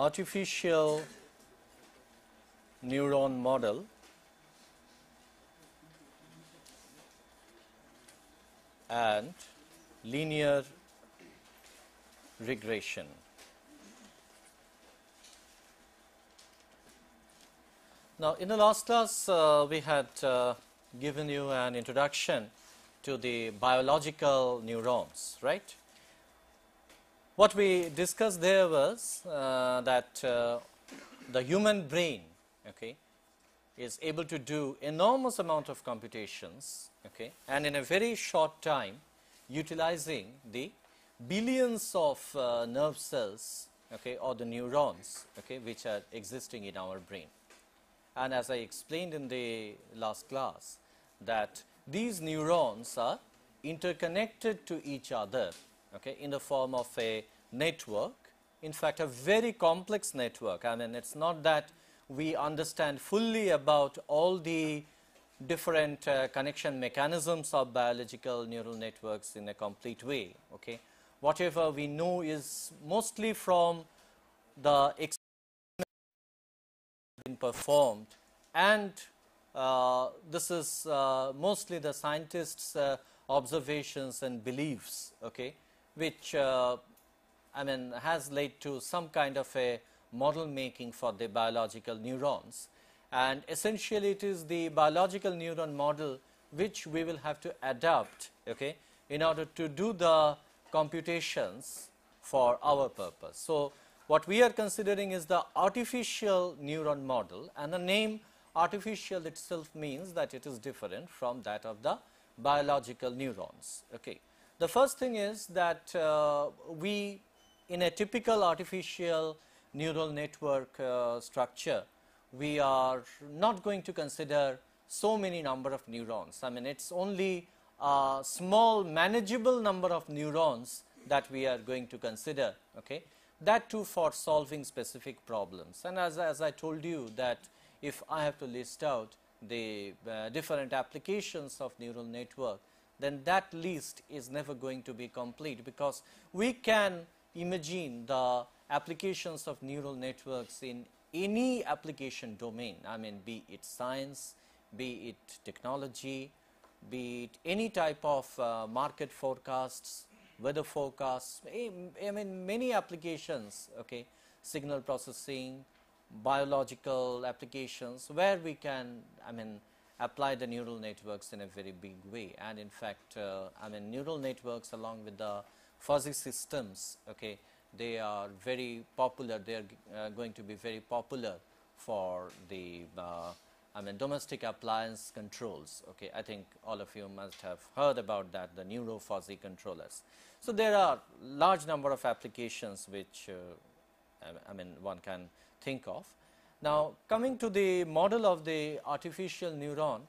artificial neuron model and linear regression. Now, in the last class, uh, we had uh, given you an introduction to the biological neurons, right? What we discussed there was uh, that uh, the human brain, okay, is able to do enormous amount of computations, okay, and in a very short time, utilizing the billions of uh, nerve cells, okay, or the neurons, okay, which are existing in our brain. And as I explained in the last class, that these neurons are interconnected to each other okay, in the form of a network. In fact, a very complex network. I mean, it's not that we understand fully about all the different uh, connection mechanisms of biological neural networks in a complete way. Okay. Whatever we know is mostly from the experiments been performed and uh, this is uh, mostly the scientists uh, observations and beliefs okay which uh, I mean has led to some kind of a model making for the biological neurons and essentially it is the biological neuron model which we will have to adapt okay in order to do the computations for our purpose. So, what we are considering is the artificial neuron model and the name artificial itself means that it is different from that of the biological neurons. Okay. The first thing is that uh, we in a typical artificial neural network uh, structure, we are not going to consider so many number of neurons. I mean, it is only a small manageable number of neurons that we are going to consider. Okay that too for solving specific problems. And as, as I told you that if I have to list out the uh, different applications of neural network, then that list is never going to be complete because we can imagine the applications of neural networks in any application domain. I mean, be it science, be it technology, be it any type of uh, market forecasts, weather forecasts, I mean many applications, okay, signal processing, biological applications where we can, I mean, apply the neural networks in a very big way. And in fact, uh, I mean neural networks along with the fuzzy systems, okay, they are very popular, they are uh, going to be very popular for the uh, I mean domestic appliance controls. Okay, I think all of you must have heard about that, the neuro fuzzy controllers. So, there are large number of applications which uh, I mean one can think of. Now, coming to the model of the artificial neuron,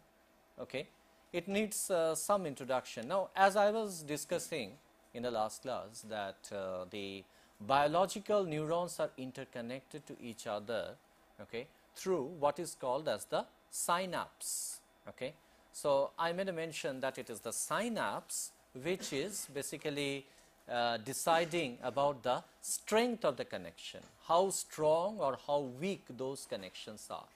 okay, it needs uh, some introduction. Now, as I was discussing in the last class that uh, the biological neurons are interconnected to each other okay, through what is called as the synapse. Okay. So, I made a mention that it is the synapse which is basically uh, deciding about the strength of the connection, how strong or how weak those connections are.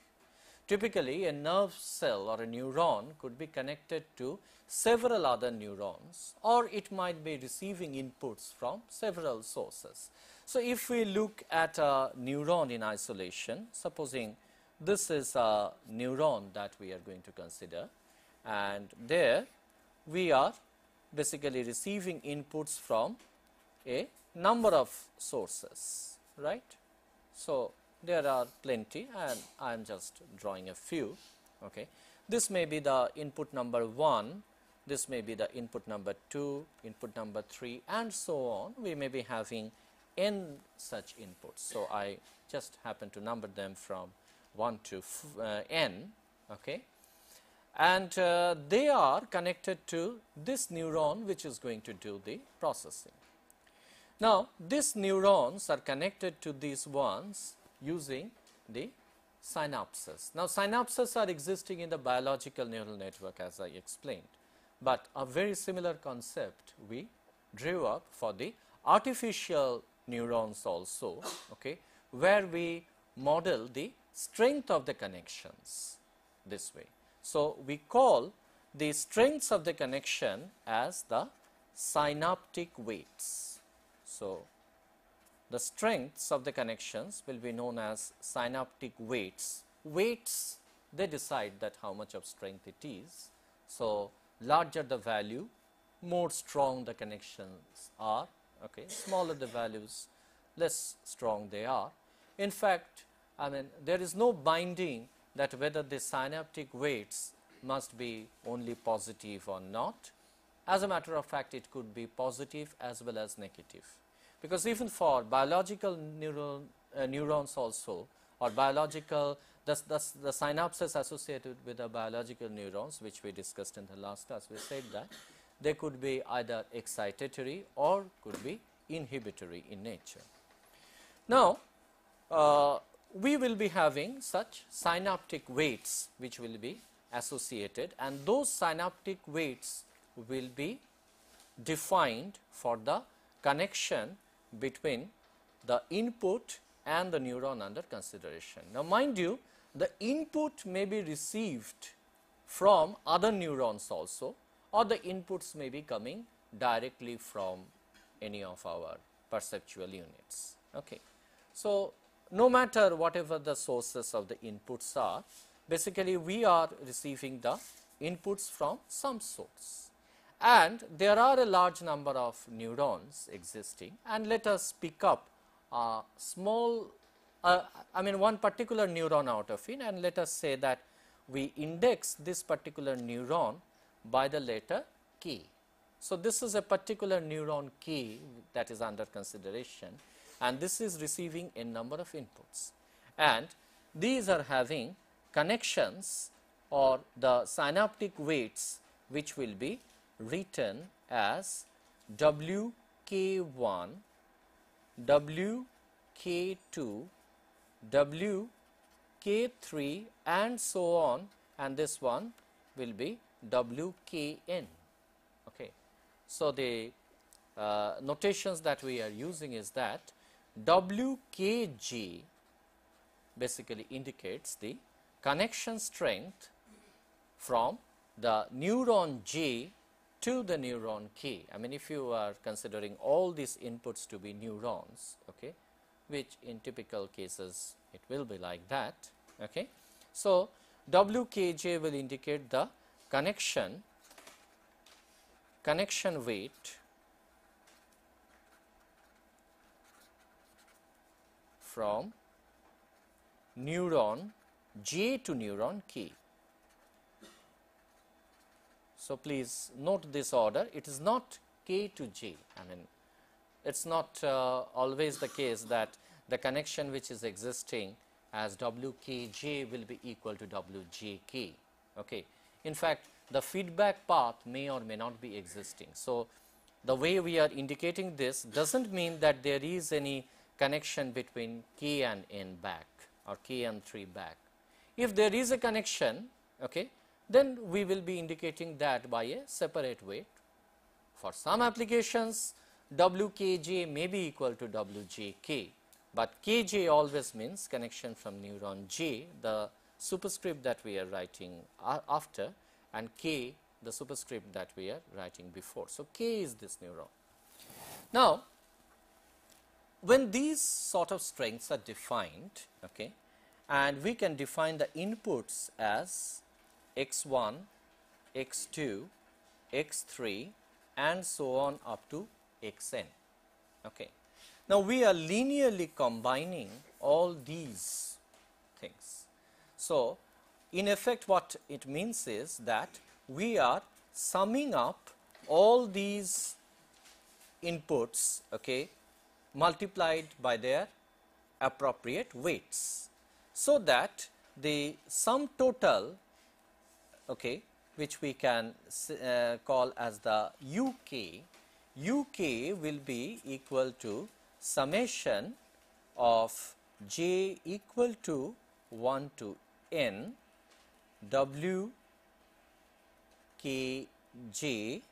Typically, a nerve cell or a neuron could be connected to several other neurons or it might be receiving inputs from several sources. So, if we look at a neuron in isolation, supposing this is a neuron that we are going to consider and there we are basically receiving inputs from a number of sources, right. So, there are plenty and I am just drawing a few. Okay. This may be the input number 1, this may be the input number 2, input number 3 and so on. We may be having n such inputs. So, I just happen to number them from 1 to uh, n. Okay and uh, they are connected to this neuron which is going to do the processing. Now, these neurons are connected to these ones using the synapses. Now, synapses are existing in the biological neural network as I explained, but a very similar concept we drew up for the artificial neurons also, okay, where we model the strength of the connections this way. So, we call the strengths of the connection as the synaptic weights. So, the strengths of the connections will be known as synaptic weights. Weights they decide that how much of strength it is. So, larger the value more strong the connections are okay smaller the values less strong they are. In fact, I mean there is no binding that whether the synaptic weights must be only positive or not. As a matter of fact, it could be positive as well as negative, because even for biological neuron, uh, neurons also or biological the, the, the synapses associated with the biological neurons which we discussed in the last class, we said that they could be either excitatory or could be inhibitory in nature. Now, uh, we will be having such synaptic weights which will be associated and those synaptic weights will be defined for the connection between the input and the neuron under consideration. Now, mind you the input may be received from other neurons also or the inputs may be coming directly from any of our perceptual units. Okay. So, no matter whatever the sources of the inputs are, basically we are receiving the inputs from some source. And there are a large number of neurons existing. And let us pick up a small uh, I mean one particular neuron out of it. And let us say that we index this particular neuron by the letter k. So, this is a particular neuron k that is under consideration and this is receiving a number of inputs and these are having connections or the synaptic weights which will be written as WK1, WK2, WK3 and so on and this one will be WKN. Okay. So, the uh, notations that we are using is that WKJ basically indicates the connection strength from the neuron J to the neuron K. I mean, if you are considering all these inputs to be neurons, okay, which in typical cases it will be like that. Okay. So, WKJ will indicate the connection connection weight from neuron J to neuron K. So, please note this order it is not K to J I mean it is not uh, always the case that the connection which is existing as WKJ will be equal to WJK. Okay. In fact, the feedback path may or may not be existing. So, the way we are indicating this does not mean that there is any connection between K and N back or K and 3 back. If there is a connection, okay, then we will be indicating that by a separate weight. For some applications, WKJ may be equal to WJK, but KJ always means connection from neuron J, the superscript that we are writing after and K the superscript that we are writing before. So, K is this neuron. Now, when these sort of strengths are defined okay, and we can define the inputs as x 1, x 2, x 3 and so on up to x n. Okay. Now, we are linearly combining all these things. So, in effect what it means is that we are summing up all these inputs okay, multiplied by their appropriate weights. So, that the sum total okay, which we can uh, call as the UK, UK will be equal to summation of j equal to 1 to n w k j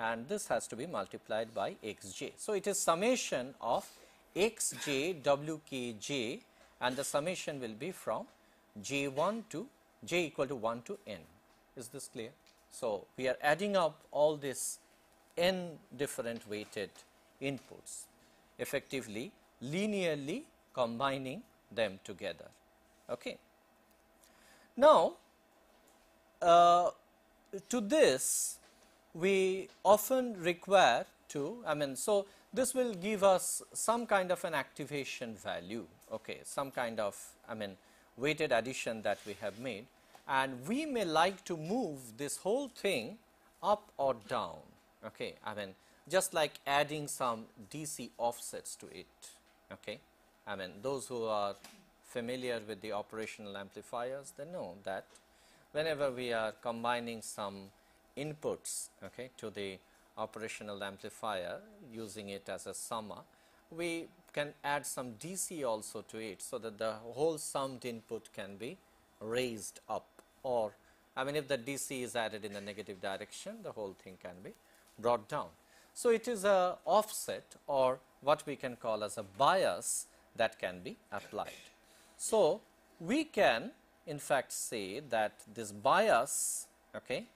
and this has to be multiplied by x j. So, it is summation of x j w k j and the summation will be from j 1 to j equal to 1 to n. Is this clear? So, we are adding up all this n different weighted inputs effectively linearly combining them together. Okay. Now, uh, to this we often require to I mean, so this will give us some kind of an activation value, okay, some kind of I mean weighted addition that we have made and we may like to move this whole thing up or down, okay, I mean just like adding some DC offsets to it, okay. I mean those who are familiar with the operational amplifiers, they know that whenever we are combining some inputs okay, to the operational amplifier using it as a summer, we can add some DC also to it. So, that the whole summed input can be raised up or I mean if the DC is added in the negative direction the whole thing can be brought down. So, it is a offset or what we can call as a bias that can be applied. So, we can in fact say that this bias okay,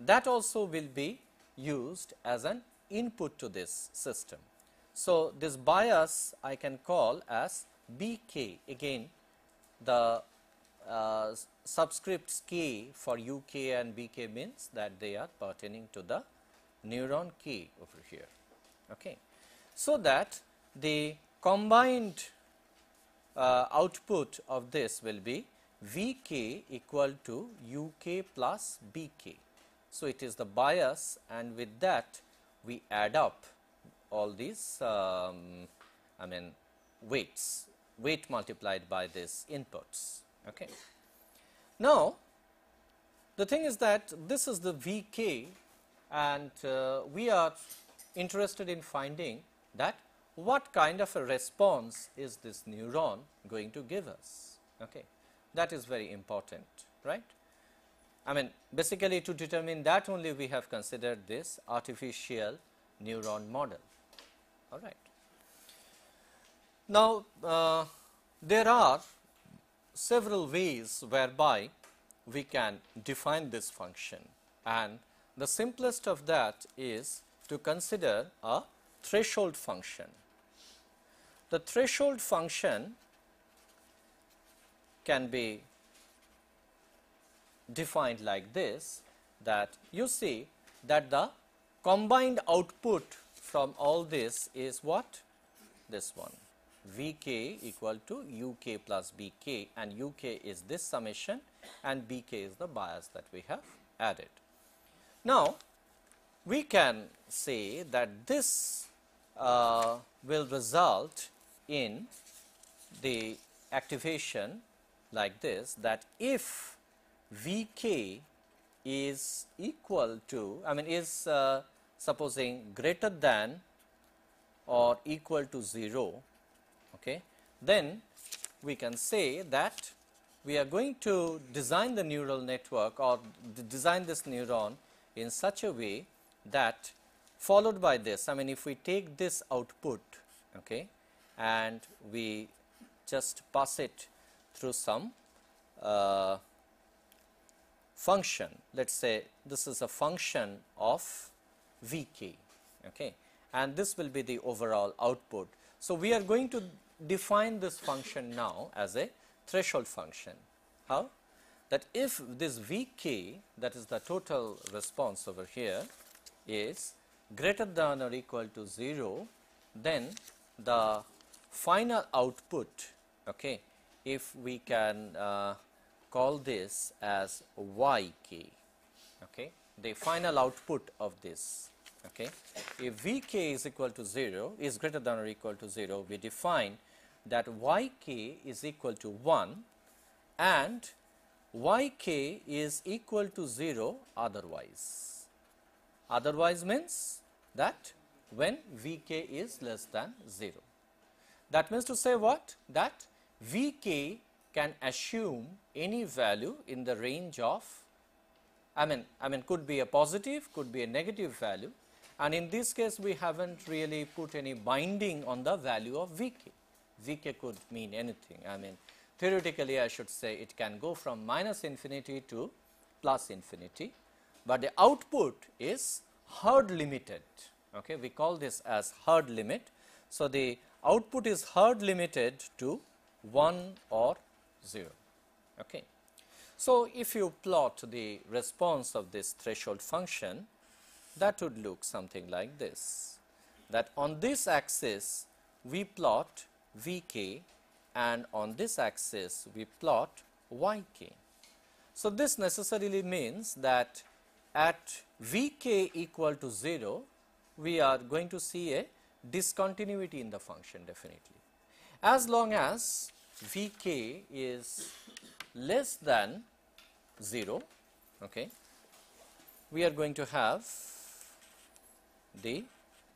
that also will be used as an input to this system. So, this bias I can call as BK again the uh, subscripts k for UK and BK means that they are pertaining to the neuron K over here. Okay. So, that the combined uh, output of this will be Vk equal to Uk plus Bk. So, it is the bias and with that we add up all these um, I mean weights, weight multiplied by these inputs. Okay. Now, the thing is that this is the Vk and uh, we are interested in finding that what kind of a response is this neuron going to give us. Okay. That is very important, right. I mean basically to determine that only we have considered this artificial neuron model, all right. Now, uh, there are several ways whereby we can define this function and the simplest of that is to consider a threshold function. The threshold function can be defined like this that you see that the combined output from all this is what? This one Vk equal to Uk plus Bk and Uk is this summation and Bk is the bias that we have added. Now, we can say that this uh, will result in the activation like this that if Vk is equal to I mean is uh, supposing greater than or equal to 0 okay? Then we can say that we are going to design the neural network or design this neuron in such a way that followed by this I mean if we take this output okay and we just pass it through some uh, function let us say this is a function of Vk okay and this will be the overall output. So, we are going to define this function now as a threshold function. How? That if this Vk that is the total response over here is greater than or equal to 0, then the final output okay, if we can uh, call this as yk, okay, the final output of this. Okay. If Vk is equal to 0 is greater than or equal to 0, we define that yk is equal to 1 and yk is equal to 0 otherwise. Otherwise means that when Vk is less than 0. That means to say what? That Vk can assume any value in the range of I mean I mean could be a positive, could be a negative value and in this case we have not really put any binding on the value of Vk. Vk could mean anything I mean theoretically I should say it can go from minus infinity to plus infinity, but the output is hard limited okay we call this as hard limit. So, the output is hard limited to 1 or 0 okay. So, if you plot the response of this threshold function that would look something like this that on this axis we plot Vk and on this axis we plot Yk. So, this necessarily means that at Vk equal to 0 we are going to see a discontinuity in the function definitely. As long as Vk is less than 0, okay, we are going to have the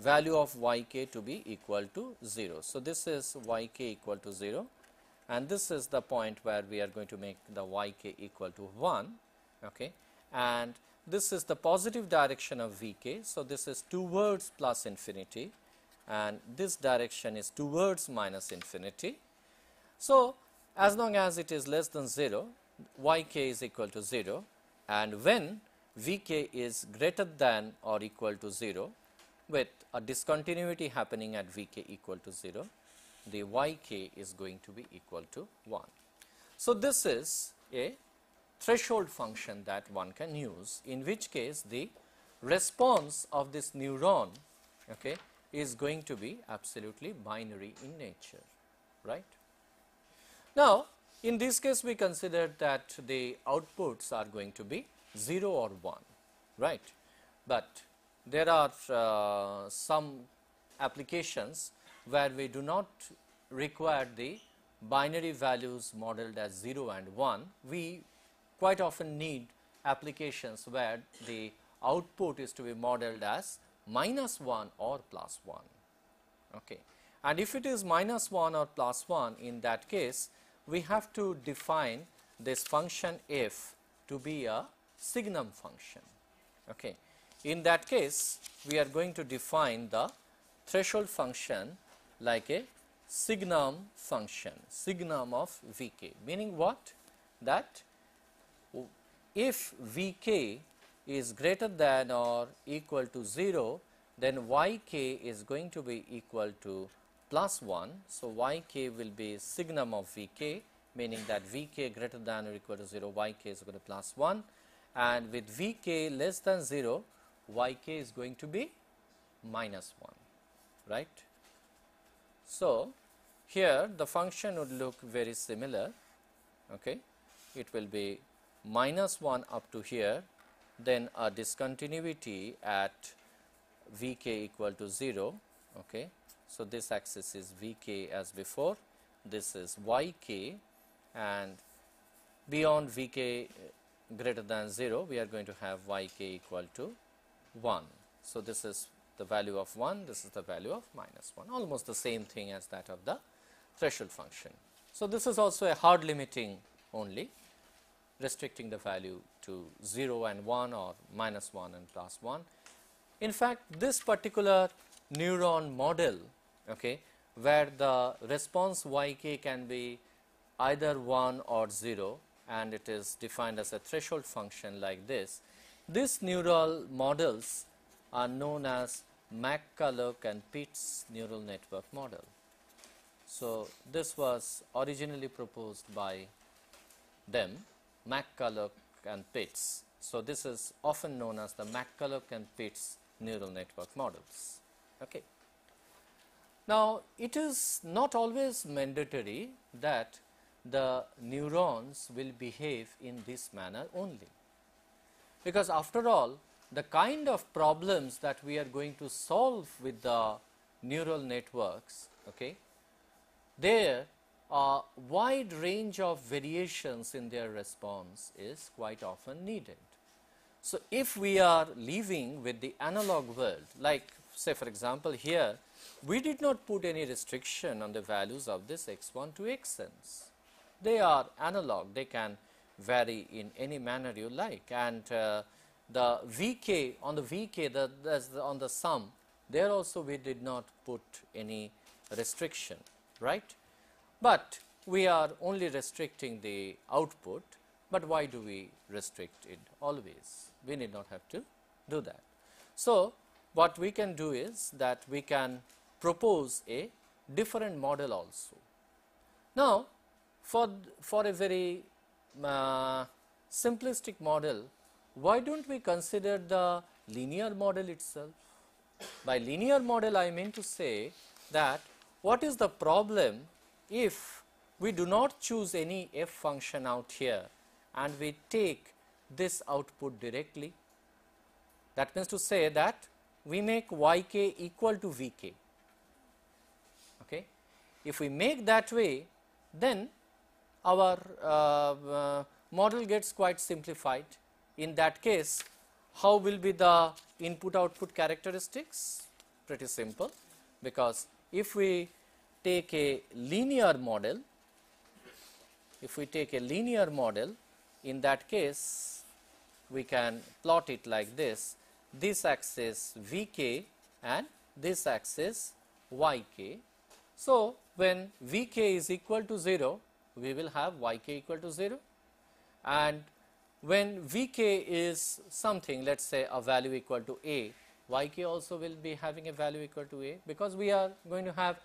value of yk to be equal to 0. So, this is yk equal to 0 and this is the point where we are going to make the yk equal to 1 okay, and this is the positive direction of Vk. So, this is towards plus infinity and this direction is towards minus infinity. So, as long as it is less than 0, Yk is equal to 0 and when Vk is greater than or equal to 0 with a discontinuity happening at Vk equal to 0, the Yk is going to be equal to 1. So, this is a threshold function that one can use in which case the response of this neuron okay, is going to be absolutely binary in nature right. Now, in this case we considered that the outputs are going to be 0 or 1 right, but there are uh, some applications where we do not require the binary values modeled as 0 and 1, we quite often need applications where the output is to be modeled as minus 1 or plus 1. Okay. And if it is minus 1 or plus 1 in that case we have to define this function f to be a signum function. Okay. In that case we are going to define the threshold function like a signum function, signum of Vk meaning what? That if Vk is greater than or equal to 0, then Yk is going to be equal to plus 1. So, Yk will be signum of Vk meaning that Vk greater than or equal to 0, Yk is equal to plus 1 and with Vk less than 0, Yk is going to be minus 1, right. So, here the function would look very similar, okay. it will be minus 1 up to here, then a discontinuity at V k equal to 0. Okay. So, this axis is V k as before, this is Y k and beyond V k eh, greater than 0, we are going to have Y k equal to 1. So, this is the value of 1, this is the value of minus 1, almost the same thing as that of the threshold function. So, this is also a hard limiting only restricting the value to 0 and 1 or minus 1 and plus 1. In fact, this particular neuron model okay, where the response yk can be either 1 or 0 and it is defined as a threshold function like this. These neural models are known as McCulloch and Pitts neural network model. So, this was originally proposed by them McCulloch and Pitts. So, this is often known as the McCulloch and Pitts neural network models. Okay. Now, it is not always mandatory that the neurons will behave in this manner only, because after all the kind of problems that we are going to solve with the neural networks, okay, there a wide range of variations in their response is quite often needed. So, if we are living with the analog world like say for example, here we did not put any restriction on the values of this x1 to xn's. They are analog, they can vary in any manner you like and uh, the Vk on the Vk the, the on the sum there also we did not put any restriction right. But we are only restricting the output, but why do we restrict it always? We need not have to do that. So, what we can do is that we can propose a different model also. Now, for, for a very uh, simplistic model, why do not we consider the linear model itself? By linear model, I mean to say that what is the problem if we do not choose any f function out here and we take this output directly. That means to say that we make yk equal to vk. Okay. If we make that way, then our uh, uh, model gets quite simplified. In that case, how will be the input output characteristics? Pretty simple, because if we take a linear model, if we take a linear model, in that case, we can plot it like this. This axis Vk and this axis Yk. So, when Vk is equal to 0, we will have Yk equal to 0 and when Vk is something let us say a value equal to A, Yk also will be having a value equal to A because we are going to have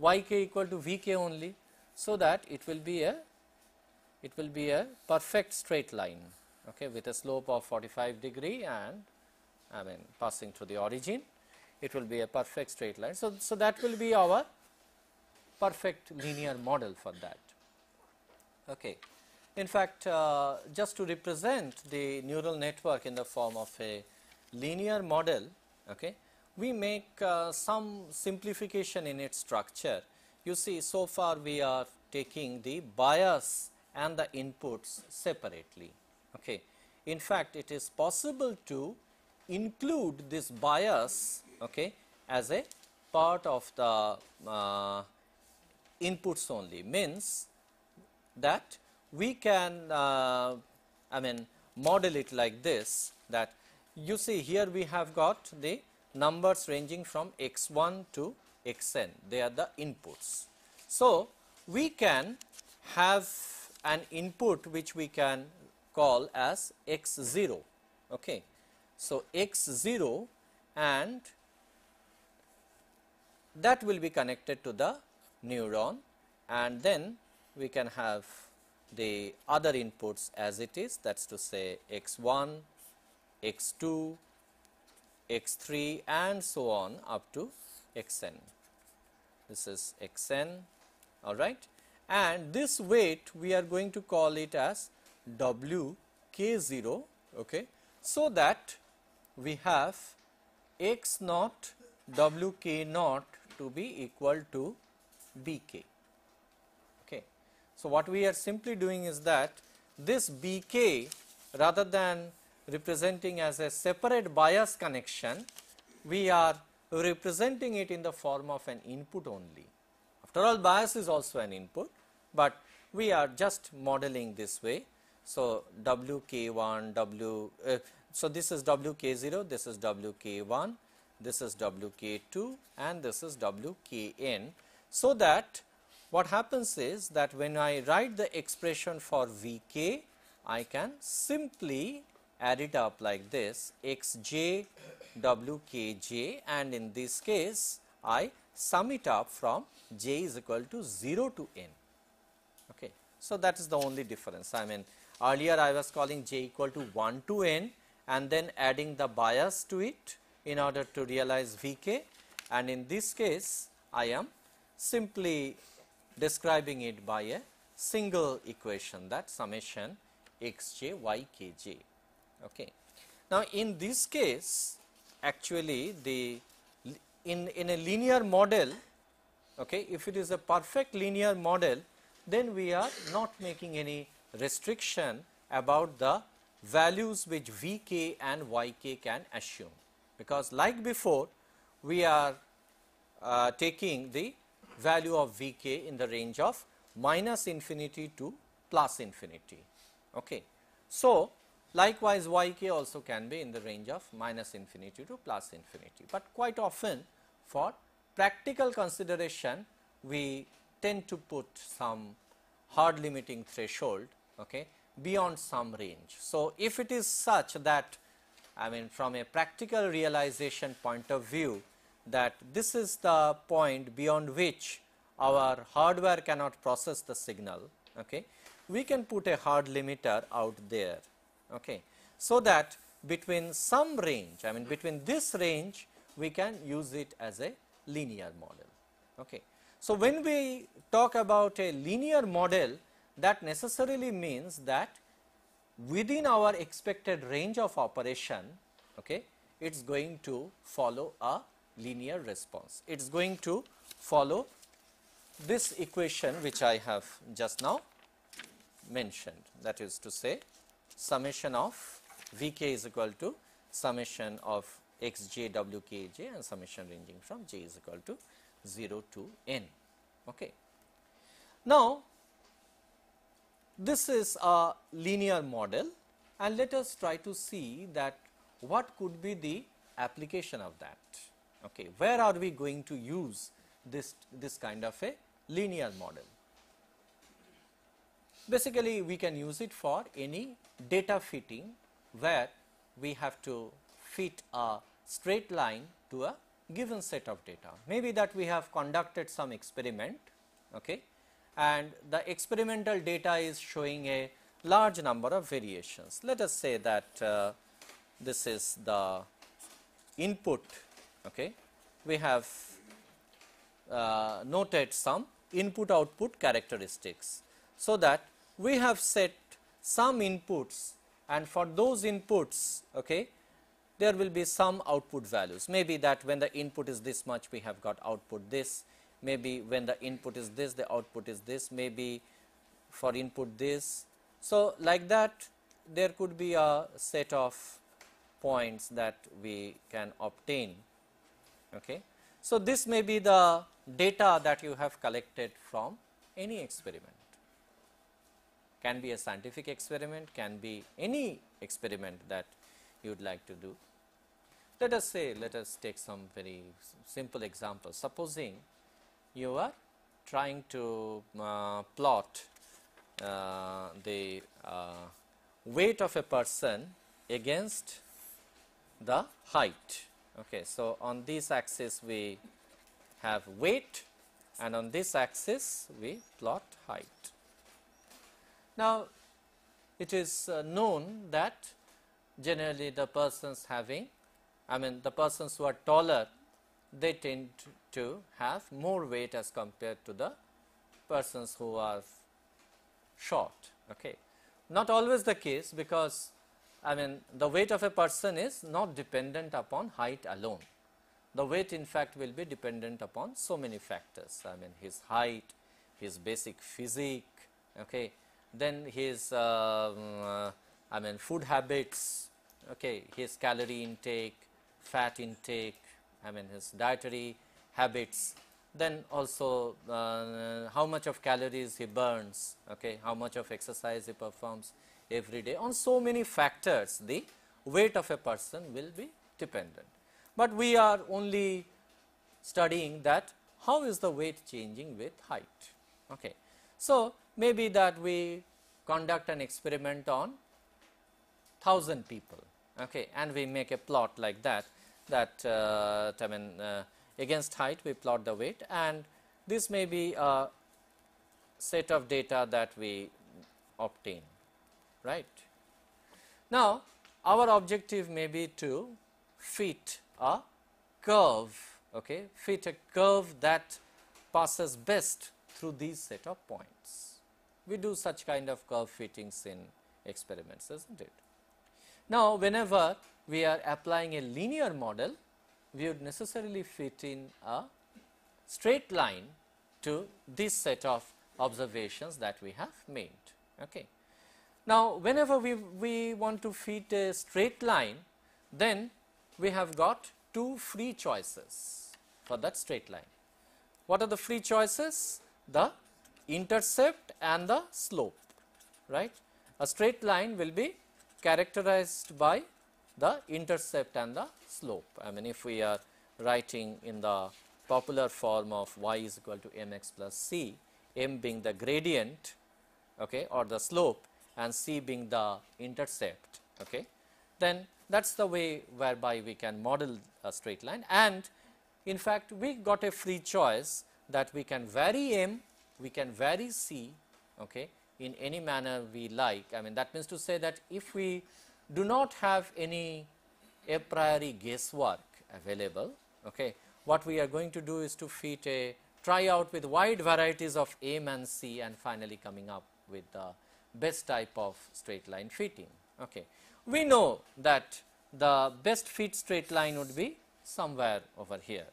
Yk equal to Vk only. So, that it will be a it will be a perfect straight line okay, with a slope of 45 degree and I mean passing through the origin it will be a perfect straight line. So, so that will be our perfect linear model for that. Okay. In fact, uh, just to represent the neural network in the form of a linear model, okay, we make uh, some simplification in its structure. You see, so far we are taking the bias and the inputs separately. Okay. In fact, it is possible to include this bias okay, as a part of the uh, inputs only means that we can uh, I mean model it like this that you see here we have got the numbers ranging from x1 to xn they are the inputs. So, we can have an input which we can call as x0. Okay. So, x0 and that will be connected to the neuron and then we can have the other inputs as it is. That is to say x1, x2, x3 and so on up to xn. This is xn all right and this weight we are going to call it as w k 0 okay, so that we have x naught w k naught to be equal to b k. Okay. So, what we are simply doing is that this b k rather than representing as a separate bias connection, we are representing it in the form of an input only. After all bias is also an input, but we are just modeling this way. So, WK1, W, uh, so this is WK0, this is WK1, this is WK2 and this is WKN. So, that what happens is that when I write the expression for Vk, I can simply add it up like this xj wkj and in this case I sum it up from j is equal to 0 to n. Okay. So, that is the only difference I mean earlier I was calling j equal to 1 to n and then adding the bias to it in order to realize Vk and in this case I am simply describing it by a single equation that summation xj ykj. Okay. Now, in this case actually the in, in a linear model okay, if it is a perfect linear model then we are not making any restriction about the values which Vk and Yk can assume because like before we are uh, taking the value of Vk in the range of minus infinity to plus infinity. Okay. So, Likewise, yk also can be in the range of minus infinity to plus infinity, but quite often for practical consideration we tend to put some hard limiting threshold okay, beyond some range. So, if it is such that I mean from a practical realization point of view that this is the point beyond which our hardware cannot process the signal, okay, we can put a hard limiter out there. Okay. So, that between some range, I mean between this range we can use it as a linear model. Okay. So, when we talk about a linear model that necessarily means that within our expected range of operation, okay, it is going to follow a linear response. It is going to follow this equation which I have just now mentioned that is to say summation of V k is equal to summation of x j w k j and summation ranging from j is equal to 0 to n. Okay. Now, this is a linear model and let us try to see that what could be the application of that. Okay. Where are we going to use this, this kind of a linear model? Basically, we can use it for any data fitting where we have to fit a straight line to a given set of data. Maybe that we have conducted some experiment okay, and the experimental data is showing a large number of variations. Let us say that uh, this is the input, okay. we have uh, noted some input output characteristics. So, that we have set some inputs and for those inputs okay, there will be some output values. Maybe that when the input is this much we have got output this, maybe when the input is this the output is this, maybe for input this. So, like that there could be a set of points that we can obtain. Okay. So, this may be the data that you have collected from any experiment can be a scientific experiment, can be any experiment that you would like to do. Let us say, let us take some very simple example. Supposing you are trying to uh, plot uh, the uh, weight of a person against the height. Okay, so on this axis we have weight and on this axis we plot height. Now, it is uh, known that generally the persons having, I mean the persons who are taller, they tend to have more weight as compared to the persons who are short. Okay. Not always the case because I mean the weight of a person is not dependent upon height alone. The weight in fact will be dependent upon so many factors. I mean his height, his basic physique, okay, then his uh, uh, I mean food habits, okay, his calorie intake, fat intake, I mean his dietary habits, then also uh, how much of calories he burns, okay, how much of exercise he performs every day. On so many factors, the weight of a person will be dependent. But we are only studying that how is the weight changing with height. Okay. So, maybe that we conduct an experiment on 1000 people okay, and we make a plot like that that uh, I mean uh, against height we plot the weight and this may be a set of data that we obtain right. Now, our objective may be to fit a curve okay, fit a curve that passes best through these set of points. We do such kind of curve fittings in experiments, isn't it? Now, whenever we are applying a linear model, we would necessarily fit in a straight line to this set of observations that we have made. Okay. Now, whenever we, we want to fit a straight line, then we have got two free choices for that straight line. What are the free choices? The intercept and the slope, right. A straight line will be characterized by the intercept and the slope. I mean if we are writing in the popular form of y is equal to mx plus c, m being the gradient okay, or the slope and c being the intercept, okay, then that is the way whereby we can model a straight line and in fact, we got a free choice that we can vary m, we can vary c okay, in any manner we like. I mean that means to say that if we do not have any a priori guesswork available, okay, what we are going to do is to fit a try out with wide varieties of M and C and finally coming up with the best type of straight line fitting. Okay. We know that the best fit straight line would be somewhere over here.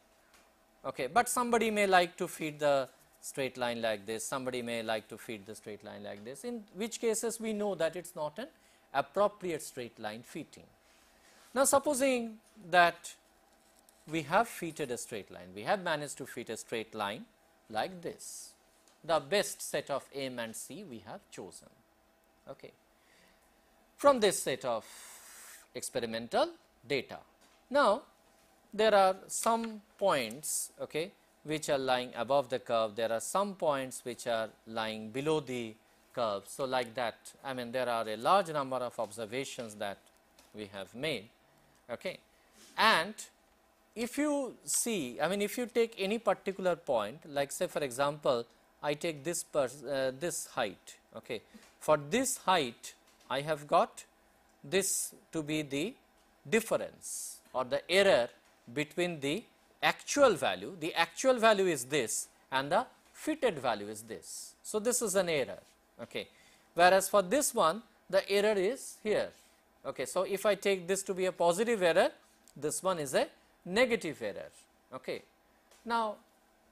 Okay. But somebody may like to fit the straight line like this, somebody may like to fit the straight line like this, in which cases we know that it is not an appropriate straight line fitting. Now, supposing that we have fitted a straight line, we have managed to fit a straight line like this, the best set of M and C we have chosen. Okay. From this set of experimental data. Now, there are some points okay, which are lying above the curve, there are some points which are lying below the curve. So, like that I mean there are a large number of observations that we have made. Okay. And if you see I mean if you take any particular point like say for example, I take this uh, this height. Okay. For this height I have got this to be the difference or the error between the actual value, the actual value is this and the fitted value is this. So, this is an error. Okay. Whereas, for this one the error is here. Okay. So, if I take this to be a positive error, this one is a negative error. Okay. Now,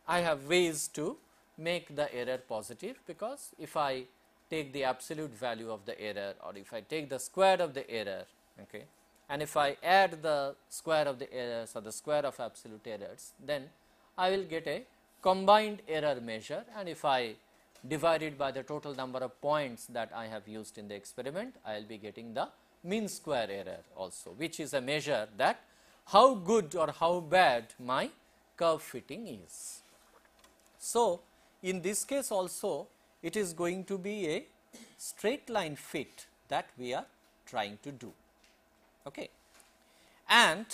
I have ways to make the error positive because if I take the absolute value of the error or if I take the square of the error okay, and if I add the square of the errors or the square of absolute errors, then I will get a combined error measure and if I divide it by the total number of points that I have used in the experiment, I will be getting the mean square error also, which is a measure that how good or how bad my curve fitting is. So, in this case also it is going to be a straight line fit that we are trying to do. Okay. And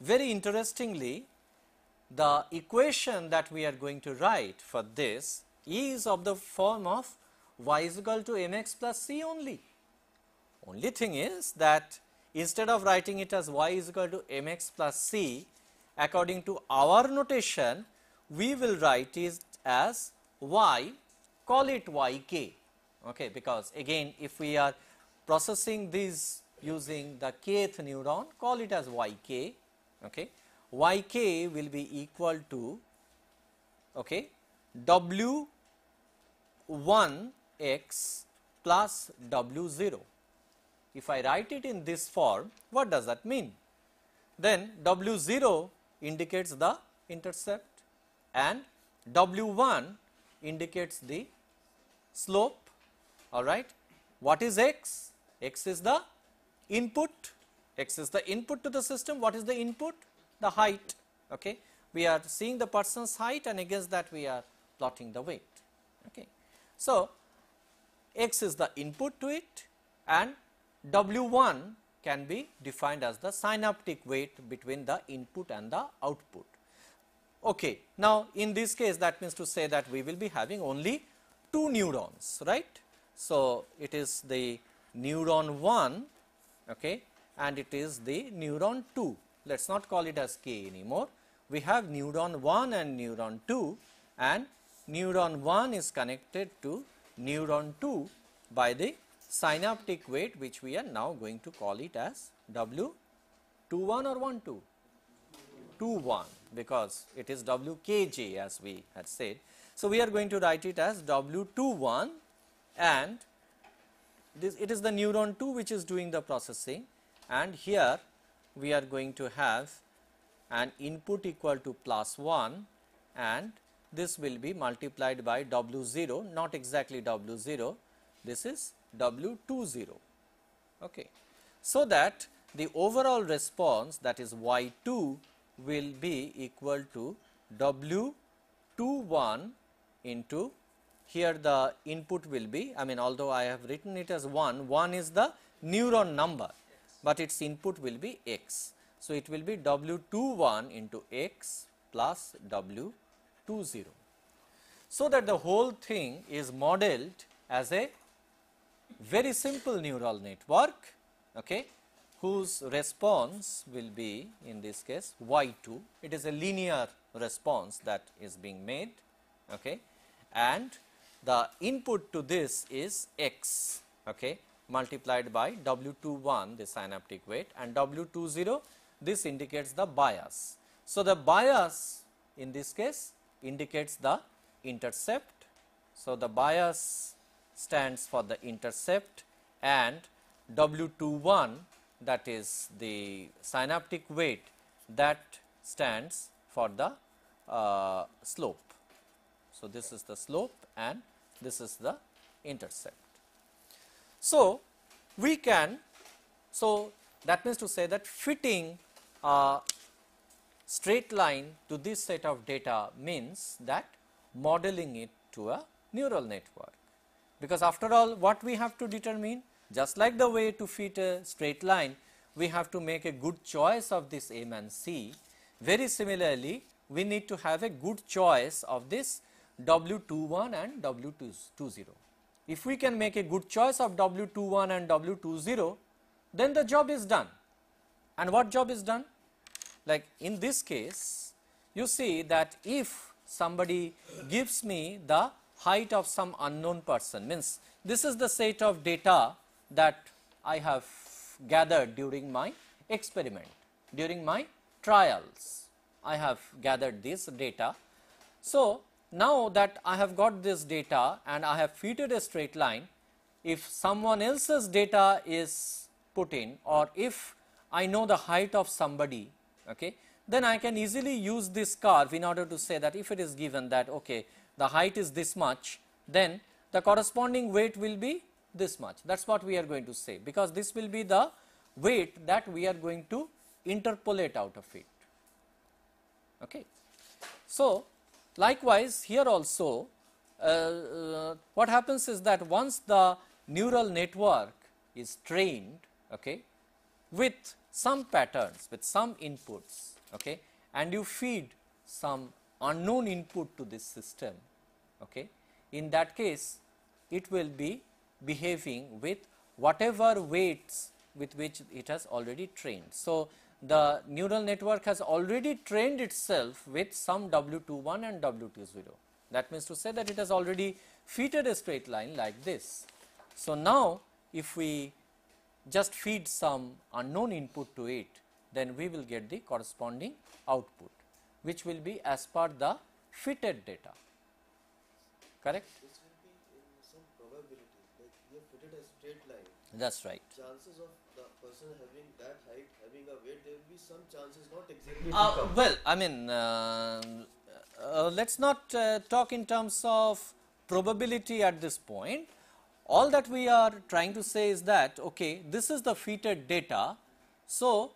very interestingly, the equation that we are going to write for this is of the form of y is equal to mx plus c only. Only thing is that instead of writing it as y is equal to mx plus c, according to our notation, we will write it as y, call it yk, okay, because again if we are processing these using the kth neuron, call it as yk, okay, yk will be equal to okay, w 1 x plus w 0. If I write it in this form, what does that mean? Then w 0 indicates the intercept and w 1 indicates the slope all right. What is x? x is the input, x is the input to the system. What is the input? The height. Okay. We are seeing the person's height and against that we are plotting the weight. Okay. So, x is the input to it and W1 can be defined as the synaptic weight between the input and the output. Okay. Now, in this case that means to say that we will be having only two neurons, right. So, it is the neuron 1 okay, and it is the neuron 2. Let us not call it as k anymore. We have neuron 1 and neuron 2 and neuron 1 is connected to neuron 2 by the synaptic weight which we are now going to call it as W 2 1 or 1 2? 2 1 because it is W k j as we had said. So, we are going to write it as W 2 1 and this it is the neuron 2 which is doing the processing and here we are going to have an input equal to plus 1 and this will be multiplied by W 0 not exactly W 0 this is W 2 0. Okay. so that the overall response that is y 2 will be equal to w 2 1 into here the input will be I mean although I have written it as 1, 1 is the neuron number, but its input will be x. So, it will be w 2 1 into x plus w 2 0. So, that the whole thing is modeled as a very simple neural network okay, whose response will be in this case y 2. It is a linear response that is being made okay, and the input to this is x okay, multiplied by w 2 1 the synaptic weight and w 2 0 this indicates the bias. So, the bias in this case indicates the intercept. So, the bias stands for the intercept and W 2 1 that is the synaptic weight that stands for the uh, slope. So, this is the slope and this is the intercept. So, we can so that means to say that fitting a straight line to this set of data means that modeling it to a neural network. Because after all what we have to determine just like the way to fit a straight line we have to make a good choice of this M and C. Very similarly we need to have a good choice of this W21 and W20. If we can make a good choice of W21 and W20 then the job is done. And what job is done? Like in this case you see that if somebody gives me the height of some unknown person means this is the set of data that I have gathered during my experiment during my trials I have gathered this data. So, now that I have got this data and I have fitted a straight line if someone else's data is put in or if I know the height of somebody okay then I can easily use this curve in order to say that if it is given that okay the height is this much then the corresponding weight will be this much that is what we are going to say because this will be the weight that we are going to interpolate out of it. Okay. So, likewise here also uh, uh, what happens is that once the neural network is trained okay, with some patterns with some inputs okay, and you feed some unknown input to this system okay, in that case it will be behaving with whatever weights with which it has already trained. So, the neural network has already trained itself with some W21 and W20. That means to say that it has already fitted a straight line like this. So, now if we just feed some unknown input to it, then we will get the corresponding output, which will be as per the fitted data, correct? That's right. Chances of the person having that height, having a weight, there will be some chances not exactly. Uh, well, I mean, uh, uh, let's not uh, talk in terms of probability at this point. All that we are trying to say is that, okay, this is the fitted data. So,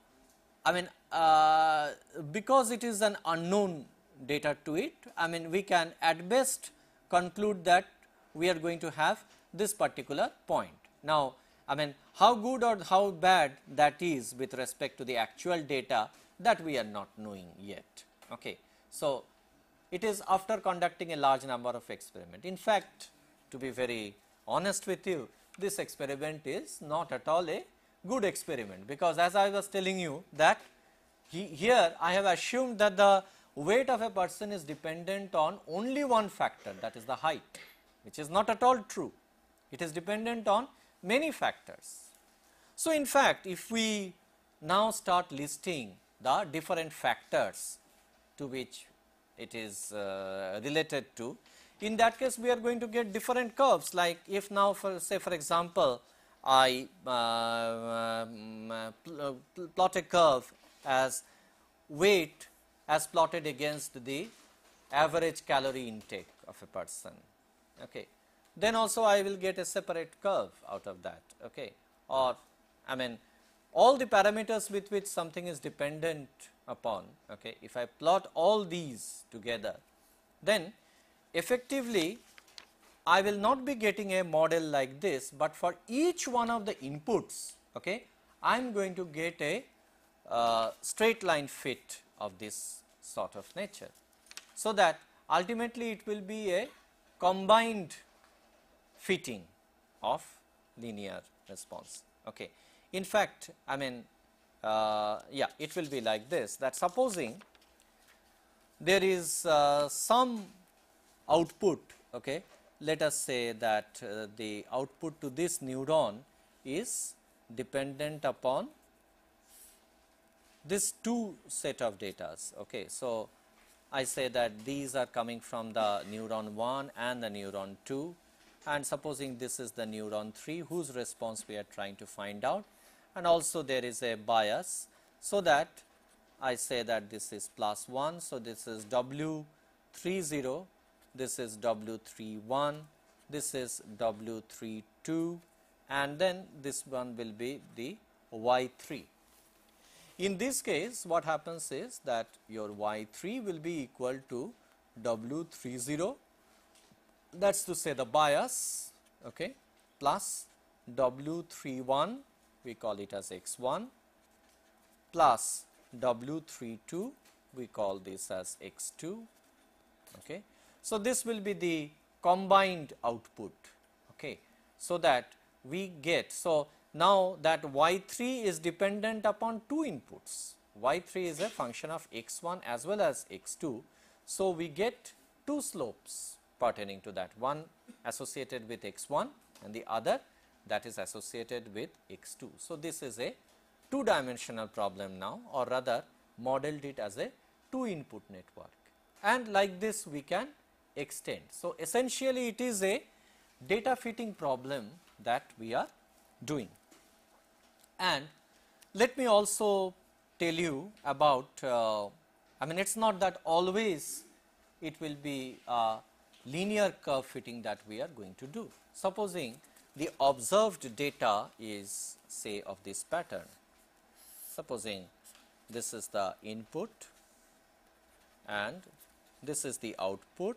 I mean, uh, because it is an unknown data to it, I mean, we can at best conclude that we are going to have this particular point. Now, I mean how good or how bad that is with respect to the actual data that we are not knowing yet. Okay. So, it is after conducting a large number of experiment. In fact, to be very honest with you, this experiment is not at all a good experiment because as I was telling you that he, here I have assumed that the weight of a person is dependent on only one factor that is the height which is not at all true. It is dependent on many factors. So, in fact, if we now start listing the different factors to which it is uh, related to, in that case we are going to get different curves. Like if now for say for example, I uh, um, uh, pl plot a curve as weight as plotted against the average calorie intake of a person. Okay. Then also I will get a separate curve out of that. Okay. Or I mean all the parameters with which something is dependent upon, okay, if I plot all these together, then effectively I will not be getting a model like this, but for each one of the inputs, okay, I am going to get a uh, straight line fit of this sort of nature. So, that ultimately it will be a combined fitting of linear response. Okay. In fact, I mean uh, yeah it will be like this that supposing there is uh, some output okay let us say that uh, the output to this neuron is dependent upon this two set of datas. Okay. So, I say that these are coming from the neuron 1 and the neuron 2 and supposing this is the neuron 3 whose response we are trying to find out and also there is a bias. So, that I say that this is plus 1. So, this is W 30, this is W 31, this is W 32 and then this one will be the Y 3. In this case what happens is that your Y 3 will be equal to W 30 that is to say the bias okay, plus W 31 we call it as x 1 plus W 32 we call this as x 2. Okay. So, this will be the combined output. Okay. So, that we get. So, now that y 3 is dependent upon two inputs, y 3 is a function of x 1 as well as x 2. So, we get two slopes pertaining to that one associated with x 1 and the other that is associated with x 2. So, this is a two dimensional problem now or rather modeled it as a two input network and like this we can extend. So, essentially it is a data fitting problem that we are doing. And let me also tell you about, uh, I mean it is not that always it will be linear curve fitting that we are going to do. Supposing the observed data is say of this pattern. Supposing this is the input and this is the output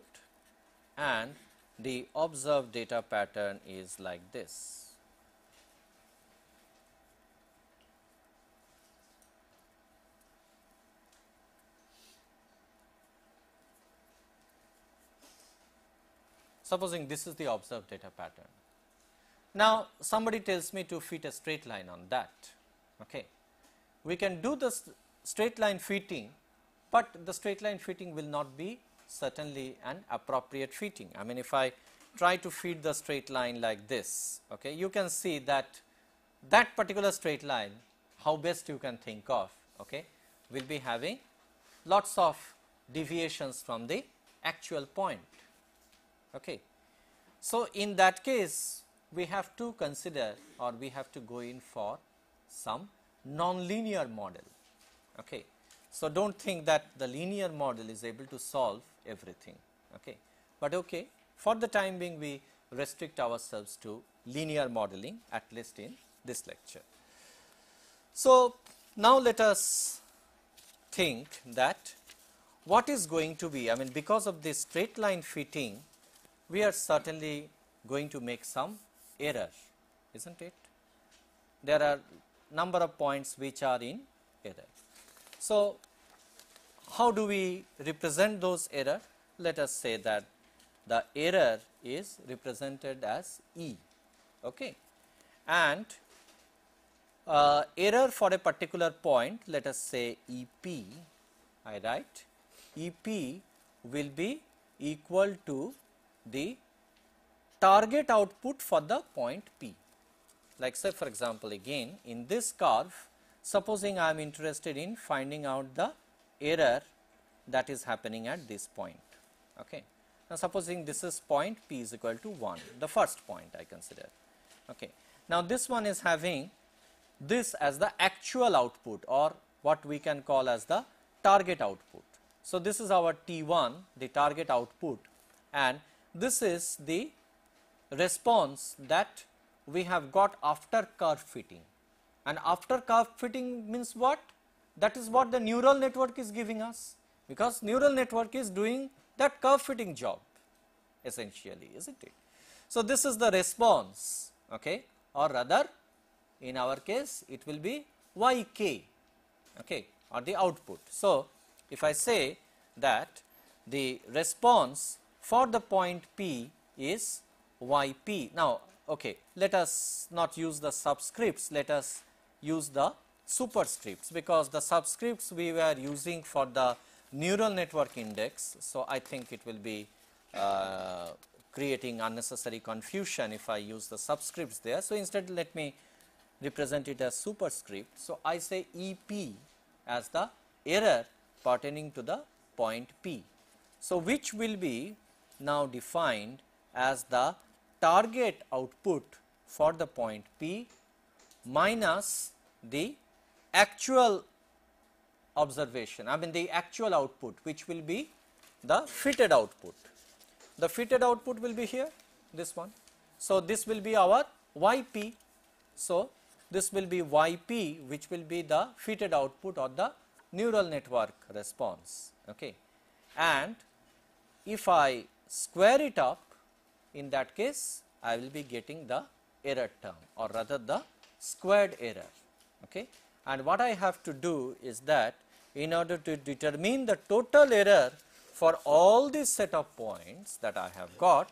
and the observed data pattern is like this. Supposing this is the observed data pattern. Now, somebody tells me to fit a straight line on that. Okay. We can do the straight line fitting, but the straight line fitting will not be certainly an appropriate fitting. I mean, if I try to feed the straight line like this, okay, you can see that that particular straight line, how best you can think of, okay, will be having lots of deviations from the actual point. Okay. So, in that case we have to consider or we have to go in for some non-linear model. Okay. So, do not think that the linear model is able to solve everything, okay. but okay, for the time being we restrict ourselves to linear modeling at least in this lecture. So, now let us think that what is going to be, I mean because of this straight line fitting we are certainly going to make some error, is not it? There are number of points which are in error. So, how do we represent those error? Let us say that the error is represented as E okay. and uh, error for a particular point let us say EP I write EP will be equal to the target output for the point P. Like say for example, again in this curve supposing I am interested in finding out the error that is happening at this point. Okay. Now, supposing this is point P is equal to 1 the first point I consider. Okay. Now, this one is having this as the actual output or what we can call as the target output. So, this is our T 1 the target output and this is the response that we have got after curve fitting. and after curve fitting means what? That is what the neural network is giving us because neural network is doing that curve fitting job essentially is not it. So, this is the response okay, or rather in our case it will be yk okay, or the output. So, if I say that the response for the point P is yp. Now, okay, let us not use the subscripts, let us use the superscripts because the subscripts we were using for the neural network index. So, I think it will be uh, creating unnecessary confusion if I use the subscripts there. So, instead let me represent it as superscript. So, I say E p as the error pertaining to the point P. So, which will be now defined as the target output for the point P minus the actual observation, I mean the actual output which will be the fitted output. The fitted output will be here, this one. So, this will be our yp. So, this will be yp which will be the fitted output or the neural network response. Okay. And if I square it up in that case I will be getting the error term or rather the squared error. Okay. And what I have to do is that in order to determine the total error for all these set of points that I have got,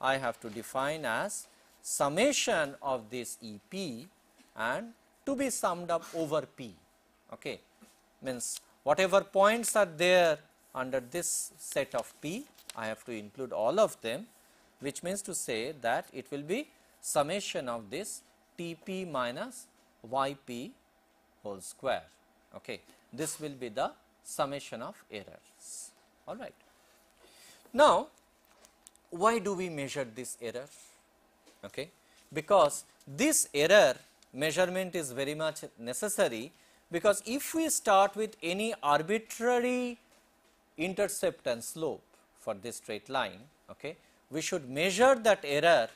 I have to define as summation of this E p and to be summed up over p. Okay. Means whatever points are there under this set of p, I have to include all of them which means to say that it will be summation of this T p minus y p whole square. Okay. This will be the summation of errors all right. Now, why do we measure this error? Okay. Because this error measurement is very much necessary because if we start with any arbitrary intercept and slope for this straight line, okay, we should measure that error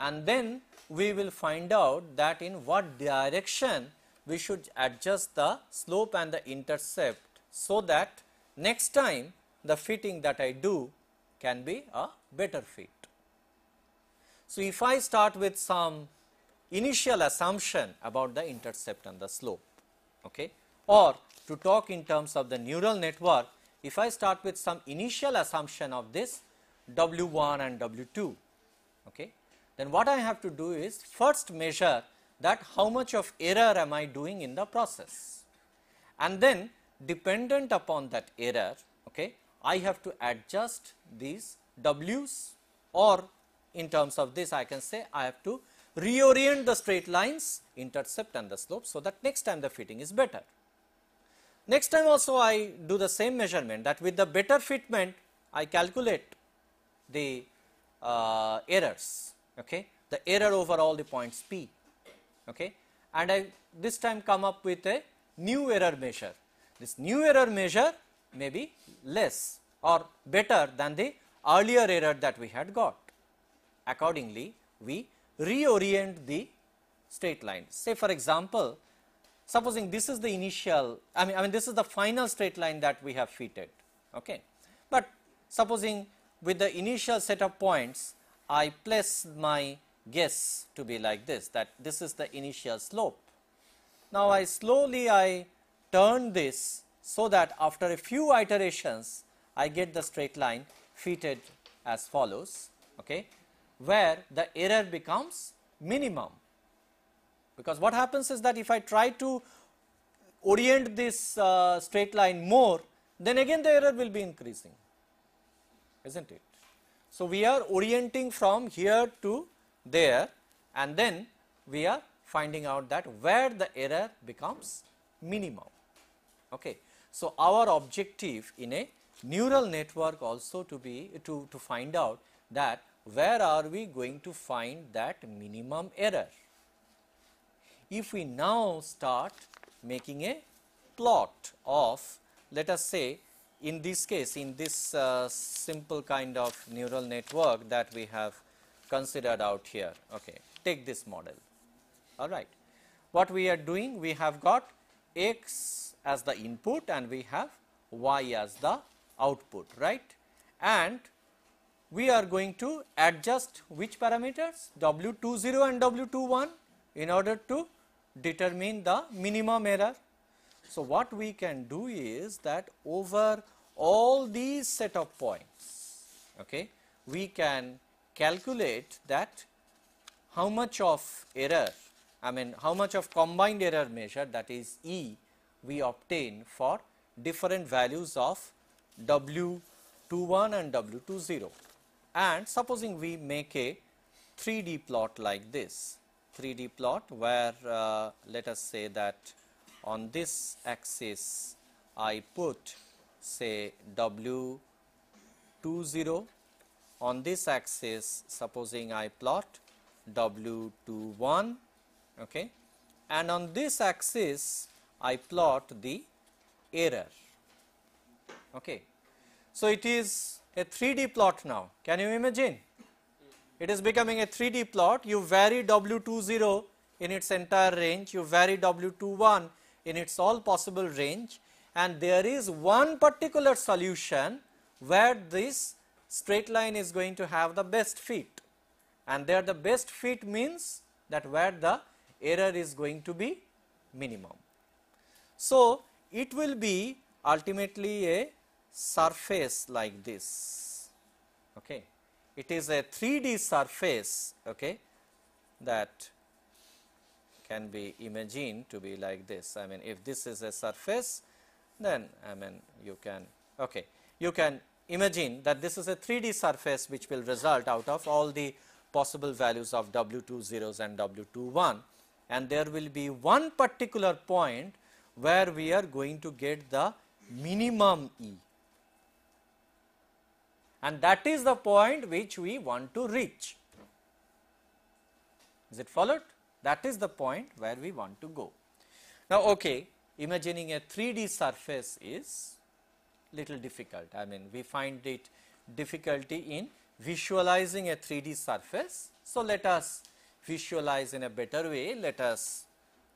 and then we will find out that in what direction we should adjust the slope and the intercept so that next time the fitting that I do can be a better fit. So, if I start with some initial assumption about the intercept and the slope okay, or to talk in terms of the neural network, if I start with some initial assumption of this W 1 and W 2, okay, then what I have to do is first measure that how much of error am I doing in the process? And then dependent upon that error okay, I have to adjust these W's or in terms of this I can say I have to reorient the straight lines, intercept and the slope so that next time the fitting is better. Next time also I do the same measurement that with the better fitment I calculate the uh, errors, okay, the error over all the points P, okay, and I this time come up with a new error measure. This new error measure may be less or better than the earlier error that we had got. Accordingly, we reorient the straight line. Say for example, supposing this is the initial, I mean, I mean this is the final straight line that we have fitted, okay. But supposing with the initial set of points, I place my guess to be like this, that this is the initial slope. Now, I slowly I turn this so that after a few iterations I get the straight line fitted as follows, okay, where the error becomes minimum. Because what happens is that if I try to orient this uh, straight line more, then again the error will be increasing, is not it. So, we are orienting from here to there and then we are finding out that where the error becomes minimum. Okay. So, our objective in a neural network also to be to, to find out that where are we going to find that minimum error. If we now start making a plot of let us say in this case in this uh, simple kind of neural network that we have considered out here okay take this model all right what we are doing? We have got x as the input and we have y as the output, right? And we are going to adjust which parameters W20 and W21 in order to determine the minimum error. So, what we can do is that over all these set of points, okay, we can calculate that how much of error, I mean how much of combined error measure that is E we obtain for different values of W21 and W20 and supposing we make a 3D plot like this, 3D plot where uh, let us say that on this axis I put say W 20 on this axis supposing I plot W 21 okay? And on this axis I plot the error okay. So, it is a 3D plot now. Can you imagine? It is becoming a 3D plot. You vary W20 in its entire range. You vary W21 in its all possible range. And there is one particular solution where this straight line is going to have the best fit and there the best fit means that where the error is going to be minimum. So, it will be ultimately a surface like this. Okay. It is a 3D surface okay, that can be imagined to be like this. I mean if this is a surface then I mean you can okay you can imagine that this is a 3D surface which will result out of all the possible values of W20s and W21 and there will be one particular point where we are going to get the minimum E and that is the point which we want to reach. Is it followed? That is the point where we want to go. Now, okay, imagining a 3D surface is little difficult. I mean, we find it difficulty in visualizing a 3D surface. So, let us visualize in a better way. Let us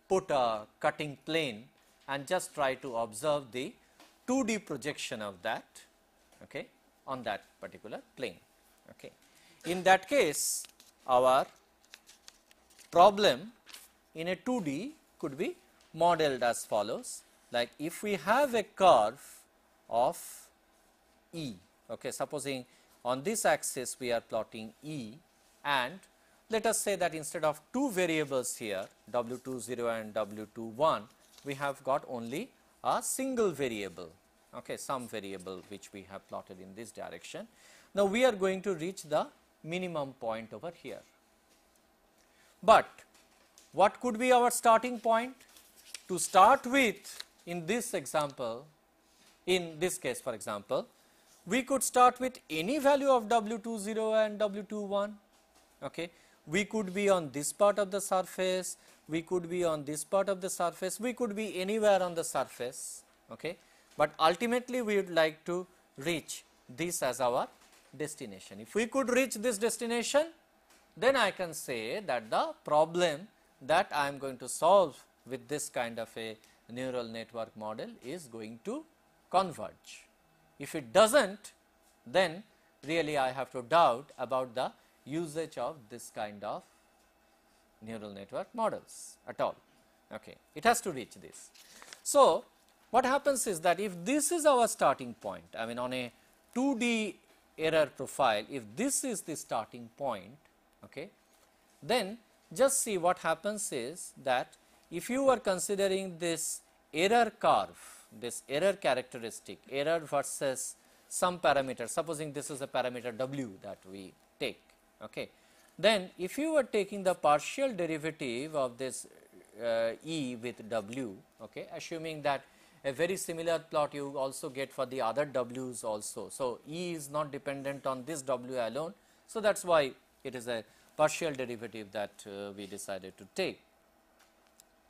put a cutting plane and just try to observe the 2D projection of that okay, on that particular plane. Okay. In that case, our problem in a 2D could be modeled as follows like if we have a curve of E. Okay supposing on this axis we are plotting E and let us say that instead of two variables here W20 and W21 we have got only a single variable. Okay some variable which we have plotted in this direction. Now we are going to reach the minimum point over here. But what could be our starting point? To start with in this example, in this case for example, we could start with any value of W20 and W21. Okay. We could be on this part of the surface, we could be on this part of the surface, we could be anywhere on the surface. Okay. But ultimately we would like to reach this as our destination. If we could reach this destination, then I can say that the problem that I am going to solve with this kind of a neural network model is going to converge. If it does not, then really I have to doubt about the usage of this kind of neural network models at all. Okay. It has to reach this. So, what happens is that if this is our starting point, I mean on a 2D error profile, if this is the starting point, okay, then just see what happens is that if you are considering this error curve, this error characteristic, error versus some parameter, supposing this is a parameter w that we take, okay. then if you are taking the partial derivative of this uh, E with w, okay, assuming that a very similar plot you also get for the other w's also. So, E is not dependent on this w alone. So, that is why it is a partial derivative that uh, we decided to take.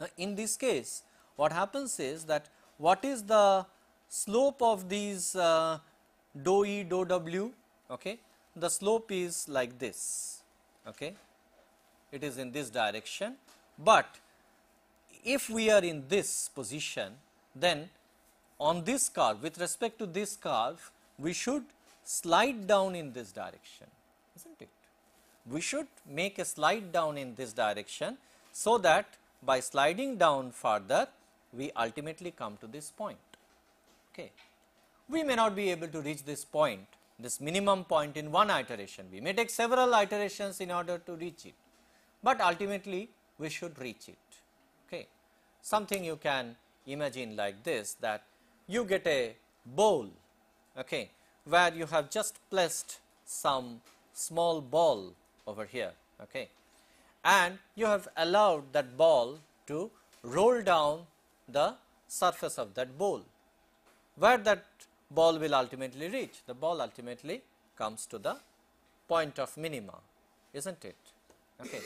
Now, in this case what happens is that what is the slope of these uh, dou E dou W? Okay. The slope is like this. Okay. It is in this direction. But if we are in this position, then on this curve, with respect to this curve, we should slide down in this direction, isn't it? We should make a slide down in this direction, so that by sliding down further, we ultimately come to this point. Okay. We may not be able to reach this point, this minimum point in one iteration. We may take several iterations in order to reach it, but ultimately we should reach it. Okay. Something you can imagine like this that you get a bowl okay, where you have just placed some small ball over here okay, and you have allowed that ball to roll down the surface of that bowl. Where that ball will ultimately reach? The ball ultimately comes to the point of minima, is not it? Okay.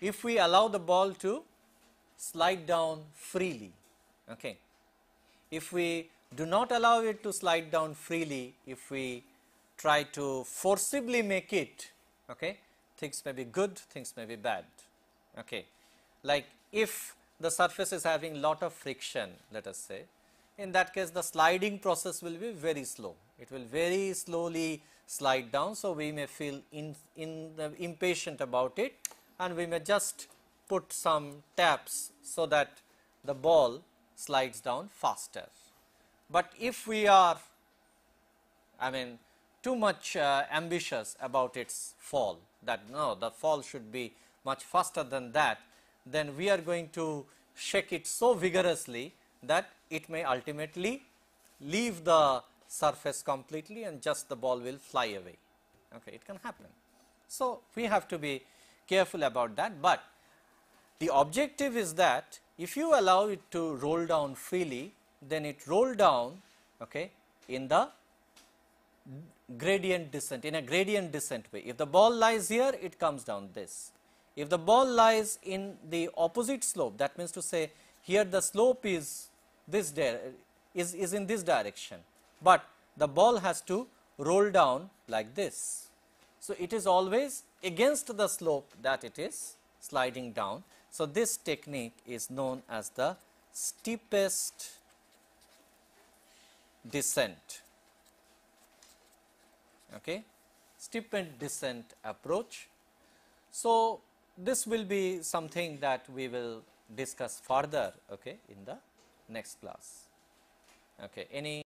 If we allow the ball to slide down freely, okay. if we do not allow it to slide down freely, if we try to forcibly make it, okay, things may be good, things may be bad. Okay. Like if the surface is having lot of friction, let us say, in that case the sliding process will be very slow. It will very slowly slide down. So, we may feel in, in impatient about it and we may just put some taps so that the ball slides down faster. But if we are I mean too much uh, ambitious about its fall that no the fall should be much faster than that then we are going to shake it so vigorously that it may ultimately leave the surface completely and just the ball will fly away. Okay, it can happen. So, we have to be careful about that, but the objective is that if you allow it to roll down freely, then it roll down okay, in the gradient descent, in a gradient descent way. If the ball lies here, it comes down this. If the ball lies in the opposite slope, that means to say here the slope is this is, is in this direction, but the ball has to roll down like this. So, it is always against the slope that it is sliding down. So, this technique is known as the steepest descent. Okay. Steepest descent approach. So, this will be something that we will discuss further okay, in the next class. Okay. Any